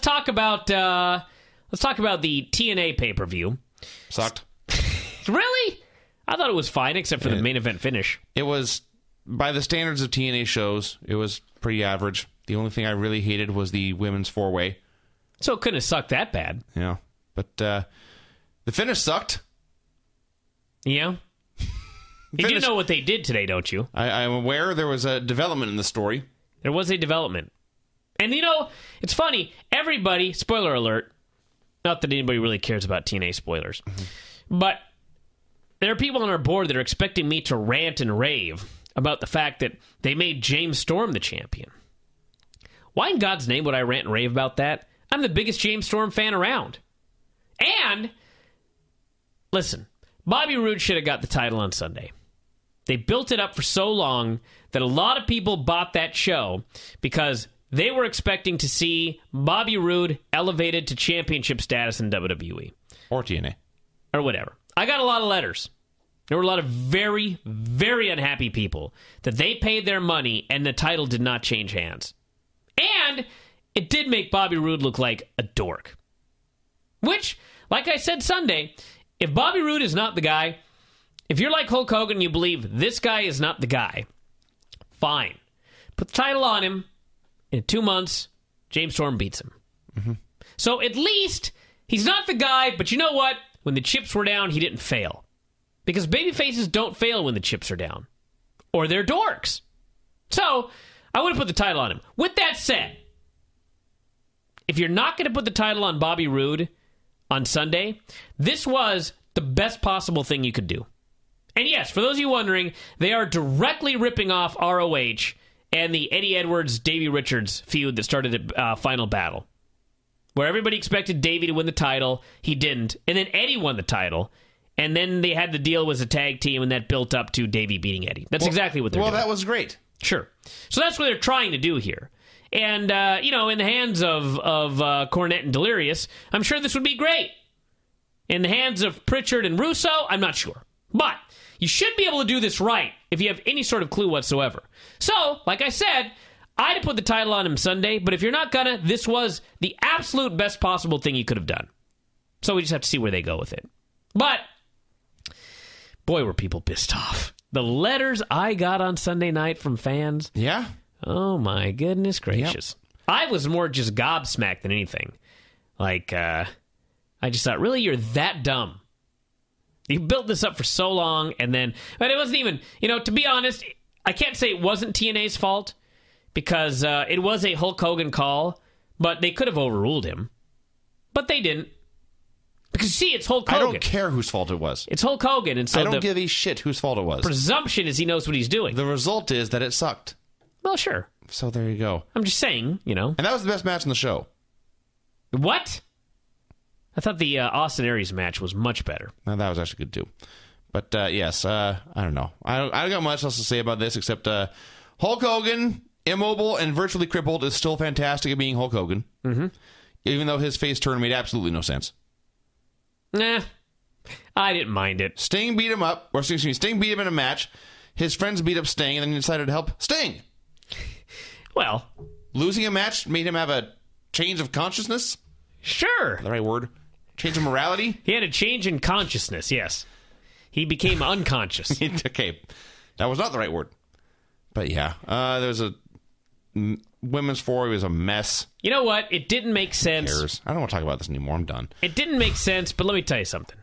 talk about uh, let's talk about the TNA pay per view. Sucked. Really? I thought it was fine, except for the main event finish. It was, by the standards of TNA shows, it was pretty average. The only thing I really hated was the women's four way. So it couldn't have sucked that bad. Yeah. But uh, the finish sucked. Yeah. You do know what they did today, don't you? I, I'm aware there was a development in the story. There was a development. And you know, it's funny. Everybody, spoiler alert, not that anybody really cares about TNA spoilers, but there are people on our board that are expecting me to rant and rave about the fact that they made James Storm the champion. Why in God's name would I rant and rave about that? I'm the biggest James Storm fan around. And listen, Bobby Roode should have got the title on Sunday. They built it up for so long that a lot of people bought that show because they were expecting to see Bobby Roode elevated to championship status in WWE Or TNA. or whatever. I got a lot of letters. There were a lot of very, very unhappy people that they paid their money and the title did not change hands. And it did make Bobby Roode look like a dork. Which, like I said Sunday, if Bobby Roode is not the guy, if you're like Hulk Hogan and you believe this guy is not the guy, fine. Put the title on him. In two months, James Storm beats him. Mm-hmm. So at least he's not the guy, but you know what? When the chips were down, he didn't fail. Because baby faces don't fail when the chips are down. Or they're dorks. So I would have put the title on him. With that said, if you're not going to put the title on Bobby Roode on Sunday, this was the best possible thing you could do. And yes, for those of you wondering, they are directly ripping off ROH and the Eddie Edwards Davey Richards feud that started at uh, Final Battle, where everybody expected Davey to win the title, he didn't, and then Eddie won the title, and then they had the deal was a tag team, and that built up to Davey beating Eddie. That's exactly what they're Well, doing. that was great. Sure. So that's what they're trying to do here. And, uh, you know, in the hands of, of uh, Cornette and Delirious, I'm sure this would be great. In the hands of Prichard and Russo, I'm not sure. But you should be able to do this right if you have any sort of clue whatsoever. So, like I said, I'd have put the title on him Sunday, but if you're not gonna, this was the absolute best possible thing you could have done. So we just have to see where they go with it. But boy, were people pissed off. The letters I got on Sunday night from fans. Yeah. Oh my goodness gracious. I was more just gobsmacked than anything. Like, uh, I just thought, really, you're that dumb. You built this up for so long, and then, but it wasn't even, you know, to be honest, I can't say it wasn't TNA's fault because uh, it was a Hulk Hogan call, but they could have overruled him. But they didn't. Because, see, it's Hulk Hogan. I don't care whose fault it was. It's Hulk Hogan, and so I don't give a shit whose fault it was. presumption is he knows what he's doing. The result is that it sucked. well, sure. So there you go. I'm just saying, you know. And that was the best match in the show. What? I thought the uh, Austin Aries match was much better. Now, that was actually good too. But uh, yes, uh, I don't know. I don't, I don't got much else to say about this except uh, Hulk Hogan, immobile and virtually crippled, is still fantastic at being Hulk Hogan. Mm-hmm. Even though his face turn made absolutely no sense. Nah, I didn't mind it. Sting beat him up, or excuse me, Sting beat him in a match. His friends beat up Sting, and then he decided to help Sting. Well, Losing a match made him have a change of consciousness. sure. The right word? Change of morality. He had a change in consciousness, yes. He became unconscious. okay, that was not the right word. But yeah, uh, there was a women's four. It was a mess. You know what? It didn't make sense. I don't want to talk about this anymore. I'm done. It didn't make sense, but let me tell you something.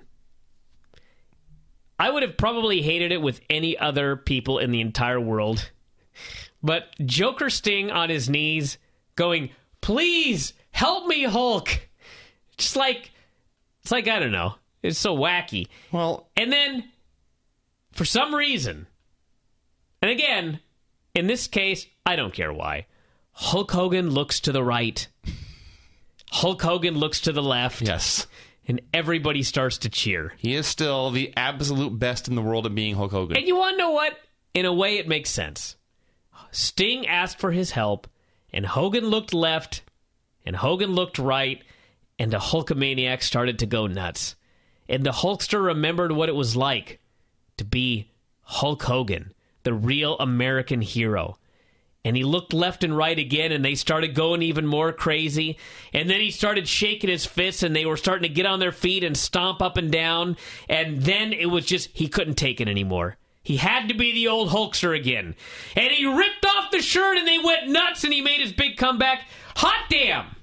I would have probably hated it with any other people in the entire world. But Joker Sting on his knees going, please help me, Hulk. Just like, it's like, I don't know. It's so wacky. Well, And then, for some reason, and again, in this case, I don't care why, Hulk Hogan looks to the right. Hulk Hogan looks to the left yes, and everybody starts to cheer. he is still the absolute best in the world at being Hulk Hogan. And you want to know what? In a way, it makes sense. Sting asked for his help, and Hogan looked left, and Hogan looked right, and the Hulkamaniac started to go nuts. And the Hulkster remembered what it was like to be Hulk Hogan, the real American hero. and he looked left and right again and they started going even more crazy. And then he started shaking his fists and they were starting to get on their feet and stomp up and down. And then it was just he couldn't take it anymore. He had to be the old hulkster again. And he ripped off the shirt and they went nuts and he made his big comeback. Hot damn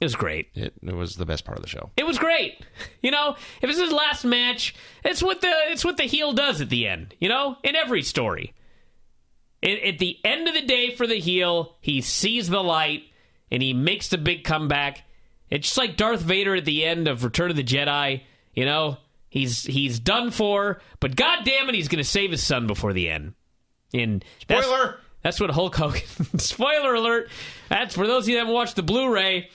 it was great It, it was the best part of the show. it was great. You know, if it's his last match, it's what the it's what the heel does at the end. You know, in every story. At, at the end of the day, for the heel, he sees the light and he makes the big comeback. It's just like Darth Vader at the end of Return of the Jedi. You know, he's he's done for, but God damn it, he's going to save his son before the end. And Spoiler! that's what Hulk Hogan. Spoiler alert. That's for those of you that haven't watched the Blu-ray.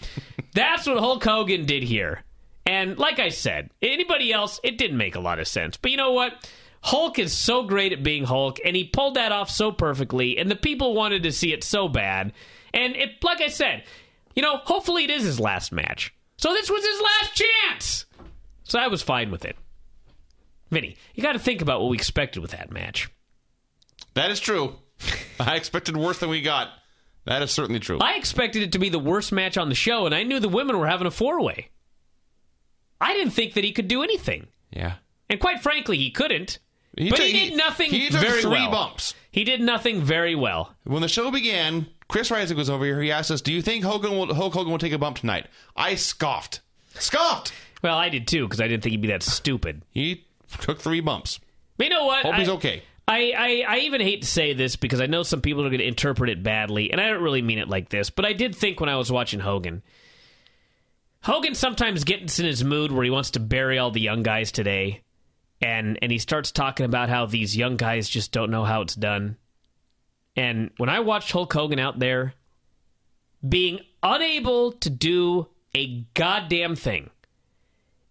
That's what Hulk Hogan did here. And like I said, anybody else, it didn't make a lot of sense. But you know what? Hulk is so great at being Hulk, and he pulled that off so perfectly, and the people wanted to see it so bad. And it, like I said, you know, hopefully it is his last match. So this was his last chance. So I was fine with it. Vinny, you got to think about what we expected with that match. That is true. I expected worse than we got. That is certainly true. I expected it to be the worst match on the show, and I knew the women were having a four way. I didn't think that he could do anything. yeah. And quite frankly, he couldn't. He but took- he did nothing He took very three well. bumps. He did nothing very well. When the show began, Chris Rising was over here. He asked us, "Do you think Hogan will, Hulk Hogan will take a bump tonight?" I scoffed. Scoffed. Well, I did too, because I didn't think he'd be that stupid. He took three bumps. But you know what? Hope he's okay. I, I, I even hate to say this because I know some people are going to interpret it badly, and I don't really mean it like this, but I did think when I was watching Hogan. Hogan sometimes gets in his mood where he wants to bury all the young guys today, and and he starts talking about how these young guys just don't know how it's done. And when I watched Hulk Hogan out there being unable to do a goddamn thing,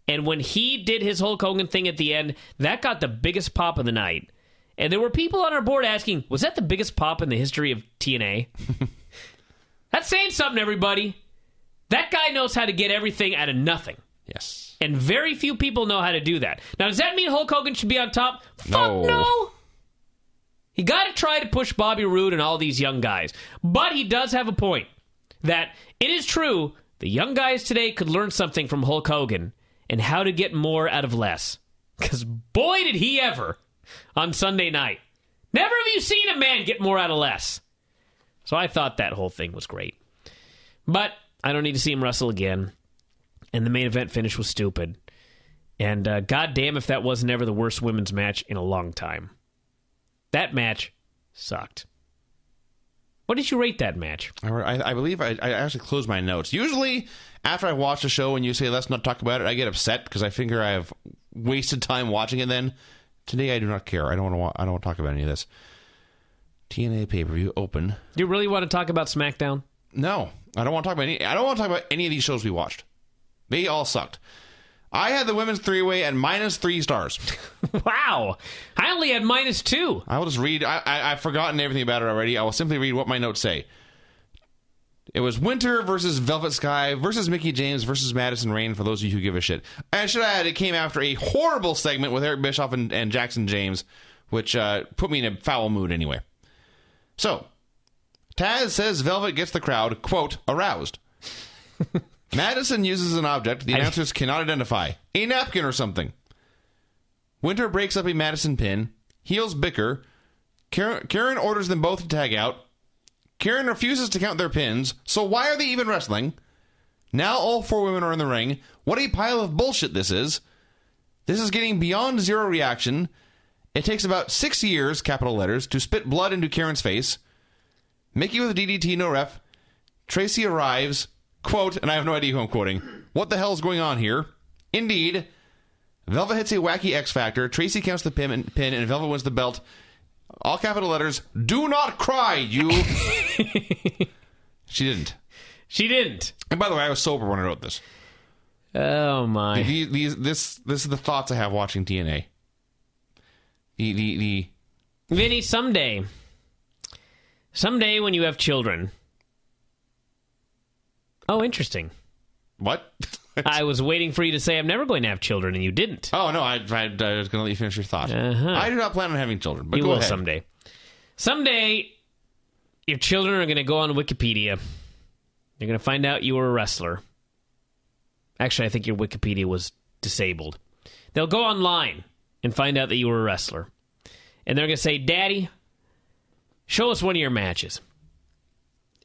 and when he did his Hulk Hogan thing at the end, that got the biggest pop of the night. And there were people on our board asking, was that the biggest pop in the history of TNA? That's saying something, everybody. That guy knows how to get everything out of nothing. Yes. And very few people know how to do that. Now, does that mean Hulk Hogan should be on top? No. Fuck no. He got to try to push Bobby Roode and all these young guys. But he does have a point that it is true the young guys today could learn something from Hulk Hogan and how to get more out of less. Because boy, did he ever on Sunday night. Never have you seen a man get more out of less. So I thought that whole thing was great. But I don't need to see him wrestle again. And the main event finish was stupid. And uh, goddamn if that wasn't ever the worst women's match in a long time. That match sucked. What did you rate that match? I, I, believe I, I actually closed my notes. Usually, after I watch a show and you say let's not talk about it, I get upset because I figure I have wasted time watching it. Then today, I do not care. I don't want to. I don't want to talk about any of this. TNA pay per view open. Do you really want to talk about SmackDown? No, I don't want to talk about any. I don't want to talk about any of these shows we watched. They all sucked. I had the women's three way at minus three stars. wow. I only had minus two. I will just read. I, I, I've forgotten everything about it already. I will simply read what my notes say. It was Winter versus Velvet Sky versus Mickie James versus Madison Rayne. For those of you who give a shit, I should add it came after a horrible segment with Eric Bischoff and, and Jackson James, which uh, put me in a foul mood anyway. So, Taz says Velvet gets the crowd quote aroused. Madison uses an object the announcers cannot identify, a napkin or something. Winter breaks up a Madison pin. Heels bicker. Karen, Karen orders them both to tag out. Karen refuses to count their pins, so why are they even wrestling? Now all four women are in the ring. What a pile of bullshit this is. This is getting beyond zero reaction. It takes about six years, capital letters, to spit blood into Karen's face. Mickie with DDT, no ref. Traci arrives. Quote, and I have no idea who I'm quoting. What the hell is going on here? Indeed. Velvet hits a wacky X Factor. Traci counts the pin, pin and Velvet wins the belt. All capital letters. Do not cry, you. she didn't. She didn't. And by the way, I was sober when I wrote this. Oh my. These, these, this, this is the thoughts I have watching TNA. The, the, the. Vinny, someday, someday when you have children. Oh, interesting. What? I was waiting for you to say I'm never going to have children, and you didn't. oh no, I, I, I was going to let you finish your thought. Uh-huh. I do not plan on having children, but you will ahead. someday. Someday, your children are going to go on Wikipedia. They're going to find out you were a wrestler. Actually, I think your Wikipedia was disabled. They'll go online and find out that you were a wrestler. And they're going to say, Daddy, show us one of your matches.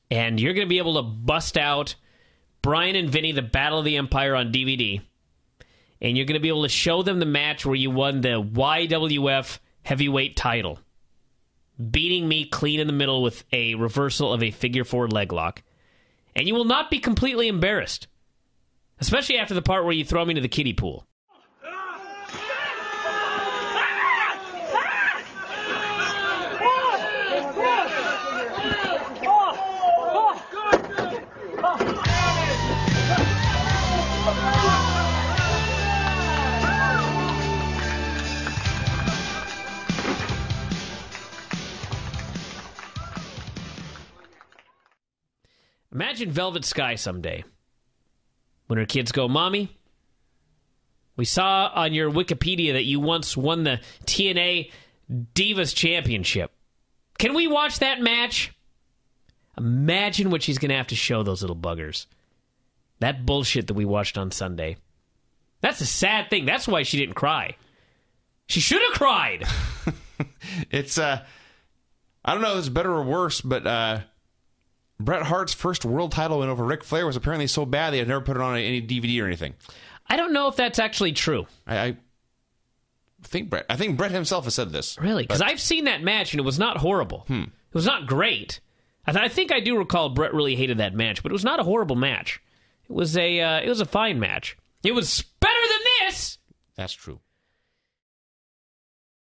And you're going to be able to bust out Bryan and Vinny, the Battle of the Empire on DVD. And you're going to be able to show them the match where you won the YWF heavyweight title, beating me clean in the middle with a reversal of a figure four leg lock. And you will not be completely embarrassed, especially after the part where you throw me into the kiddie pool. Imagine Velvet Sky someday. When her kids go, Mommy, we saw on your Wikipedia that you once won the TNA Divas Championship. Can we watch that match? Imagine what she's going to have to show those little buggers. That bullshit that we watched on Sunday. That's a sad thing. That's why she didn't cry. She should have cried. it's uh I don't know if it's better or worse, but uh Bret Hart's first world title win over Ric Flair was apparently so bad they had never put it on any DVD or anything. I don't know if that's actually true. I, I think Bret. I think Bret himself has said this. Really? Because I've seen that match and it was not horrible. Hmm. It was not great. I, th- I think I do recall Bret really hated that match, but it was not a horrible match. It was a uh, it was a fine match. It was better than this. That's true.